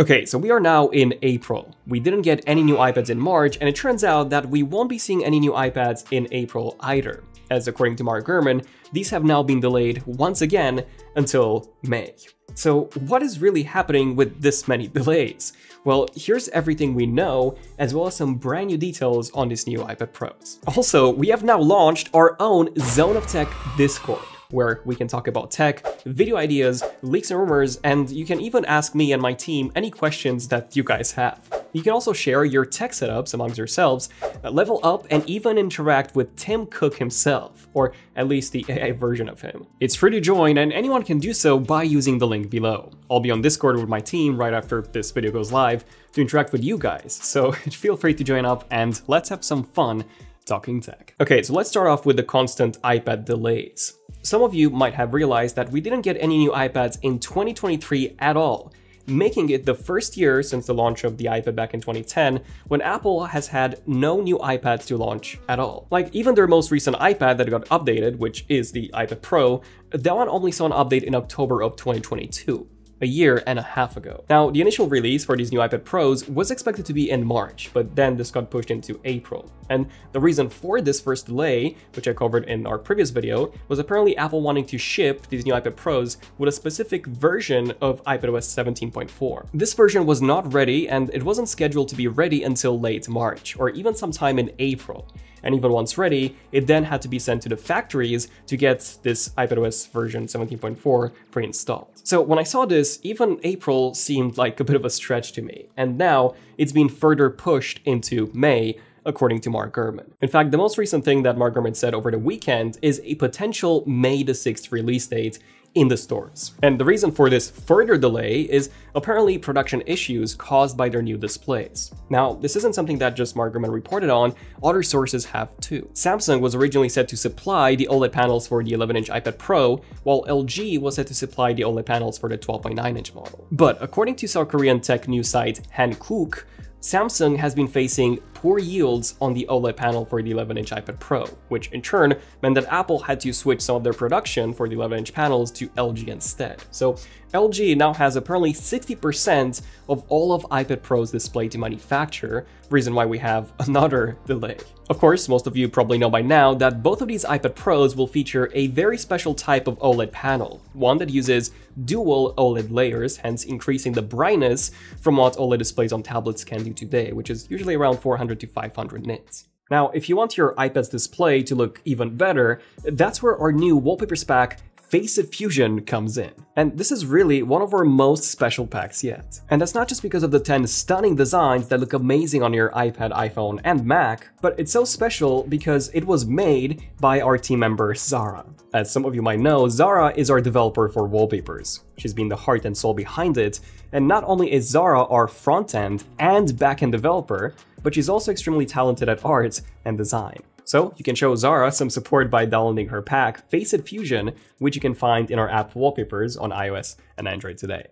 Okay, so we are now in April. We didn't get any new iPads in March, and it turns out that we won't be seeing any new iPads in April either, as according to Mark Gurman, these have now been delayed once again until May. So what is really happening with this many delays? Well, here's everything we know, as well as some brand new details on these new iPad Pros. Also, we have now launched our own Zone of Tech Discord where we can talk about tech, video ideas, leaks and rumors, and you can even ask me and my team any questions that you guys have. You can also share your tech setups amongst yourselves, level up, and even interact with Tim Cook himself, or at least the AI version of him. It's free to join, and anyone can do so by using the link below. I'll be on Discord with my team right after this video goes live to interact with you guys, so feel free to join up and let's have some fun talking tech. Okay, so let's start off with the constant iPad delays. Some of you might have realized that we didn't get any new iPads in 2023 at all, making it the first year since the launch of the iPad back in 2010 when Apple has had no new iPads to launch at all. Like even their most recent iPad that got updated, which is the iPad Pro, that one only saw an update in October of 2022 a year and a half ago. Now, the initial release for these new iPad Pros was expected to be in March, but then this got pushed into April. And the reason for this first delay, which I covered in our previous video, was apparently Apple wanting to ship these new iPad Pros with a specific version of iPadOS 17.4. This version was not ready and it wasn't scheduled to be ready until late March, or even sometime in April and even once ready, it then had to be sent to the factories to get this iPadOS version 17.4 pre-installed. So when I saw this, even April seemed like a bit of a stretch to me, and now it's been further pushed into May, according to Mark Gurman. In fact, the most recent thing that Mark Gurman said over the weekend is a potential May the 6th release date in the stores. And the reason for this further delay is apparently production issues caused by their new displays. Now, this isn't something that just Mark Gurman reported on, other sources have too. Samsung was originally set to supply the OLED panels for the 11-inch iPad Pro, while LG was set to supply the OLED panels for the 12.9-inch model. But according to South Korean tech news site Hankook, Samsung has been facing poor yields on the OLED panel for the 11-inch iPad Pro, which in turn meant that Apple had to switch some of their production for the 11-inch panels to LG instead. So LG now has apparently 60% of all of iPad Pro's display to manufacture, reason why we have another delay. Of course, most of you probably know by now that both of these iPad Pros will feature a very special type of OLED panel, one that uses dual OLED layers, hence increasing the brightness from what OLED displays on tablets can do today, which is usually around 400 to 500 nits. Now, if you want your iPad's display to look even better, that's where our new WallpaperZ pack Faceit Fusion comes in. And this is really one of our most special packs yet. And that's not just because of the 10 stunning designs that look amazing on your iPad, iPhone, and Mac, but it's so special because it was made by our team member Zara. As some of you might know, Zara is our developer for WallpaperZ. She's been the heart and soul behind it, and not only is Zara our front-end and back-end developer, but she's also extremely talented at art and design. So you can show Zara some support by downloading her pack, Faceit Fusion, which you can find in our app WallpaperZ on iOS and Android today.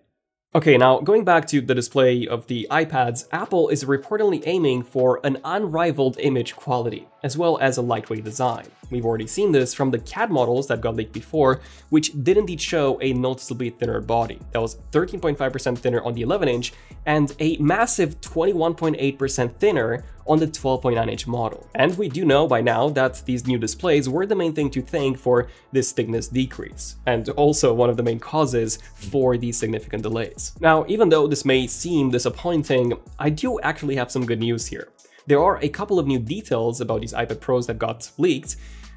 Okay, now going back to the display of the iPads, Apple is reportedly aiming for an unrivaled image quality, as well as a lightweight design. We've already seen this from the CAD models that got leaked before, which did indeed show a noticeably thinner body. That was 13.5% thinner on the 11-inch and a massive 21.8% thinner on the 12.9-inch model. And we do know by now that these new displays were the main thing to thank for this thickness decrease, and also one of the main causes for these significant delays. Now, even though this may seem disappointing, I do actually have some good news here. There are a couple of new details about these iPad Pros that got leaked,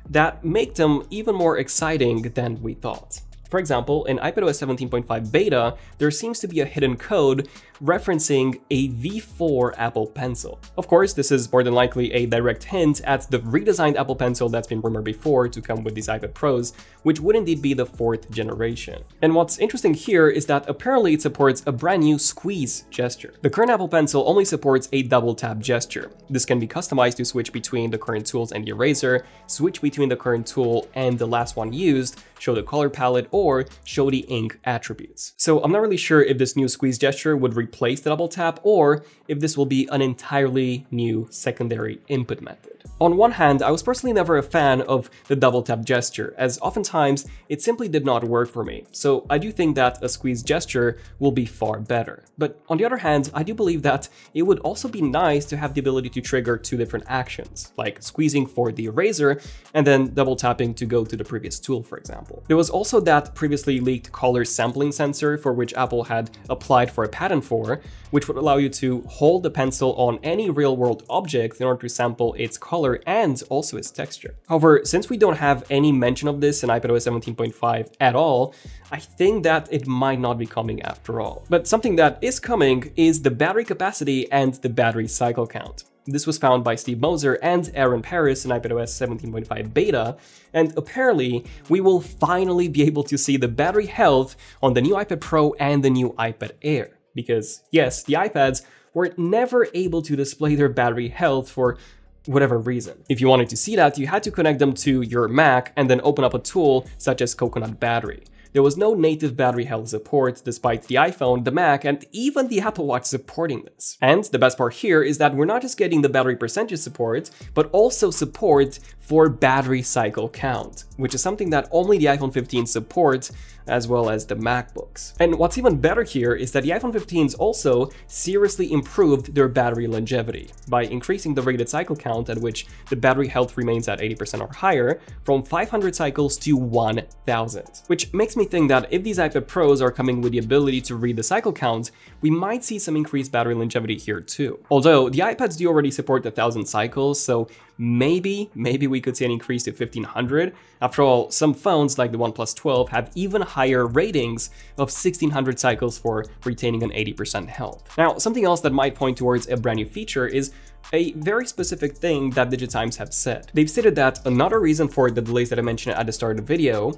that make them even more exciting than we thought. For example, in iPadOS 17.5 beta, there seems to be a hidden code referencing a V4 Apple Pencil. Of course, this is more than likely a direct hint at the redesigned Apple Pencil that's been rumored before to come with these iPad Pros, which would indeed be the fourth generation. And what's interesting here is that apparently it supports a brand new squeeze gesture. The current Apple Pencil only supports a double tap gesture. This can be customized to switch between the current tools and the eraser, switch between the current tool and the last one used, show the color palette, or show the ink attributes. So I'm not really sure if this new squeeze gesture would replace the double tap or if this will be an entirely new secondary input method. On one hand, I was personally never a fan of the double tap gesture, as oftentimes it simply did not work for me, so I do think that a squeeze gesture will be far better. But on the other hand, I do believe that it would also be nice to have the ability to trigger two different actions, like squeezing for the eraser and then double tapping to go to the previous tool, for example. There was also that previously leaked color sampling sensor for which Apple had applied for a patent for, which would allow you to hold the pencil on any real-world object in order to sample its color and also its texture. However, since we don't have any mention of this in iPadOS 17.5 at all, I think that it might not be coming after all. But something that is coming is the battery capacity and the battery cycle count. This was found by Steve Moser and Aaron Perris in iPadOS 17.5 beta, and apparently we will finally be able to see the battery health on the new iPad Pro and the new iPad Air. Because yes, the iPads were never able to display their battery health for whatever reason. If you wanted to see that, you had to connect them to your Mac and then open up a tool such as Coconut Battery. There was no native battery health support despite the iPhone, the Mac, and even the Apple Watch supporting this. And the best part here is that we're not just getting the battery percentage support, but also support for battery cycle count, which is something that only the iPhone 15 supports as well as the MacBooks. And what's even better here is that the iPhone 15s also seriously improved their battery longevity by increasing the rated cycle count at which the battery health remains at 80% or higher from 500 cycles to 1000, which makes me think that if these iPad Pros are coming with the ability to read the cycle count, we might see some increased battery longevity here too. Although the iPads do already support the 1000 cycles, so maybe, maybe we could see an increase to 1500. After all, some phones like the OnePlus 12 have even higher ratings of 1600 cycles for retaining an 80% health. Now, something else that might point towards a brand new feature is a very specific thing that DigiTimes have said. They've stated that another reason for the delays that I mentioned at the start of the video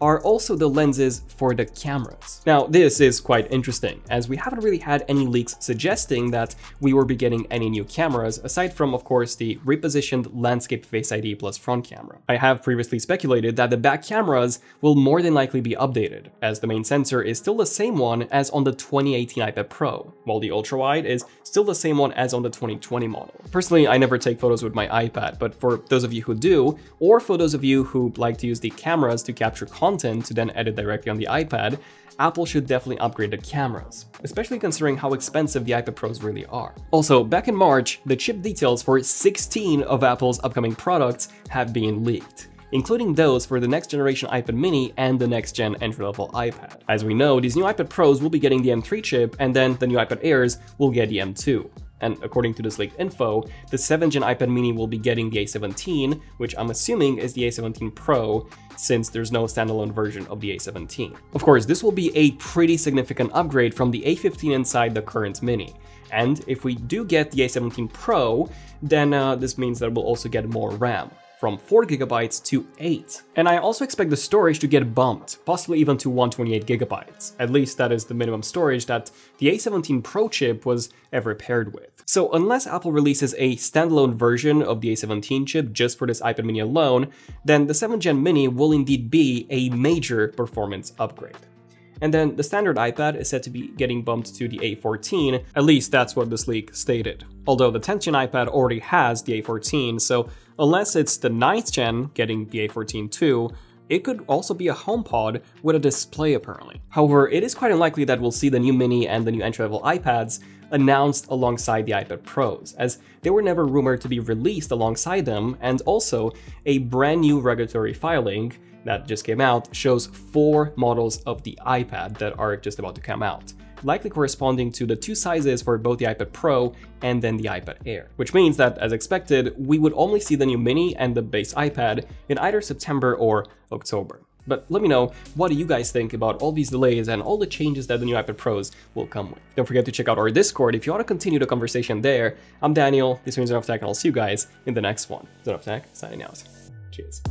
are also the lenses for the cameras. Now, this is quite interesting, as we haven't really had any leaks suggesting that we will be getting any new cameras, aside from, of course, the repositioned Landscape Face ID plus front camera. I have previously speculated that the back cameras will more than likely be updated, as the main sensor is still the same one as on the 2018 iPad Pro, while the ultra-wide is still the same one as on the 2020 model. Personally, I never take photos with my iPad, but for those of you who do, or for those of you who like to use the cameras to capture content, content to then edit directly on the iPad, Apple should definitely upgrade the cameras, especially considering how expensive the iPad Pros really are. Also, back in March, the chip details for 16 of Apple's upcoming products have been leaked including those for the next generation iPad mini and the next gen entry-level iPad. As we know, these new iPad Pros will be getting the M3 chip and then the new iPad Airs will get the M2. And according to this leaked info, the 7th gen iPad mini will be getting the A17, which I'm assuming is the A17 Pro, since there's no standalone version of the A17. Of course, this will be a pretty significant upgrade from the A15 inside the current mini. And if we do get the A17 Pro, then uh, this means that we'll also get more RAM from 4GB to 8. And I also expect the storage to get bumped, possibly even to 128GB. At least that is the minimum storage that the A17 Pro chip was ever paired with. So unless Apple releases a standalone version of the A17 chip just for this iPad mini alone, then the 7th gen mini will indeed be a major performance upgrade. And then the standard iPad is said to be getting bumped to the A14, at least that's what this leak stated. Although the 10th gen iPad already has the A14, so unless it's the 9th gen getting the A14 too, it could also be a HomePod with a display apparently. However, it is quite unlikely that we'll see the new Mini and the new entry-level iPads announced alongside the iPad Pros, as they were never rumored to be released alongside them, and also a brand new regulatory filing that just came out shows four models of the iPad that are just about to come out likely corresponding to the two sizes for both the iPad Pro and then the iPad Air. Which means that, as expected, we would only see the new Mini and the base iPad in either September or October. But let me know, what do you guys think about all these delays and all the changes that the new iPad Pros will come with? Don't forget to check out our Discord if you want to continue the conversation there. I'm Daniel, this is Zone of Tech, and I'll see you guys in the next one. Zone signing out. Cheers.